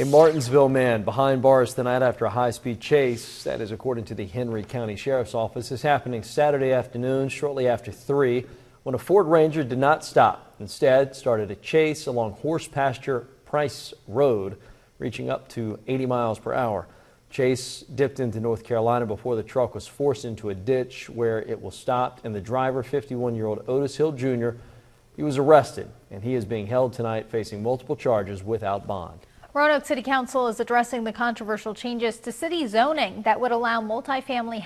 A Martinsville man behind bars tonight after a high-speed chase. That is according to the Henry County Sheriff's Office. This happening Saturday afternoon, shortly after 3, when a Ford Ranger did not stop. Instead, started a chase along Horsepasture Price Road, reaching up to 80 miles per hour. Chase dipped into North Carolina before the truck was forced into a ditch where it was stopped, and the driver, 51-year-old Otis Hill Jr., he was arrested, and he is being held tonight facing multiple charges without bond. Roanoke City Council is addressing the controversial changes to city zoning that would allow multifamily